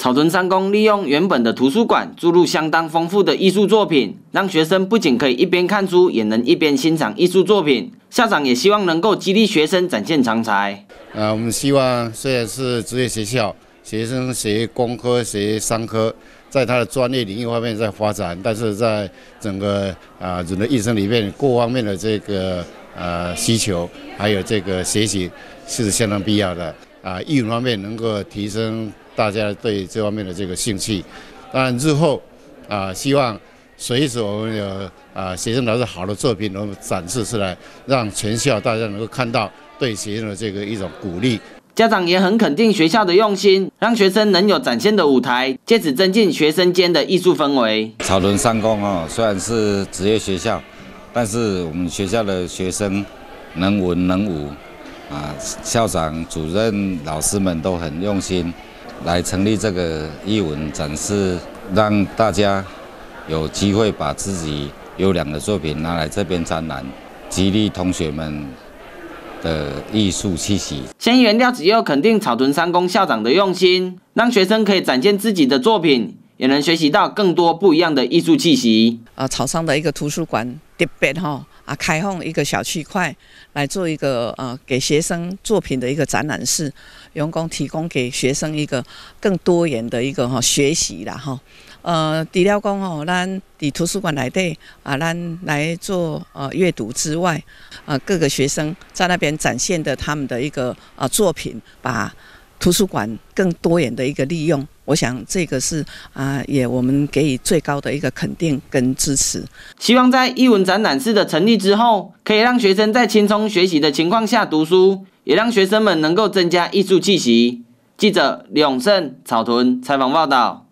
草屯三公利用原本的图书馆注入相当丰富的艺术作品，让学生不仅可以一边看书，也能一边欣赏艺术作品。校长也希望能够激励学生展现长才。啊，我们希望虽然是职业学校，学生学工科、学商科，在他的专业领域方面在发展，但是在整个啊人的一生里面，各方面的这个呃需求，还有这个学习是相当必要的。啊，艺文方面能够提升。大家对这方面的这个兴趣，当然日后啊，希望随时我们有啊学生老师好的作品能展示出来，让全校大家能够看到对学生的这个一种鼓励。家长也很肯定学校的用心，让学生能有展现的舞台，借此增进学生间的艺术氛围。草屯三公哦，虽然是职业学校，但是我们学校的学生能文能武啊，校长、主任、老师们都很用心。来成立这个艺文展示，让大家有机会把自己优良的作品拿来这边展览，激励同学们的艺术气息。先元廖子佑肯定草屯三公校长的用心，让学生可以展现自己的作品，也能学习到更多不一样的艺术气息。呃，草上的一个图书馆特别哈。啊，开放一个小区块来做一个呃，给学生作品的一个展览室，员工提供给学生一个更多元的一个哈学习啦哈。呃，除了讲吼，咱伫图书馆内底啊，咱来做呃阅读之外，啊各个学生在那边展现的他们的一个啊作品，把。图书馆更多元的一个利用，我想这个是啊，也我们给予最高的一个肯定跟支持。希望在艺文展览室的成立之后，可以让学生在轻松学习的情况下读书，也让学生们能够增加艺术气息。记者李永胜草屯采访报道。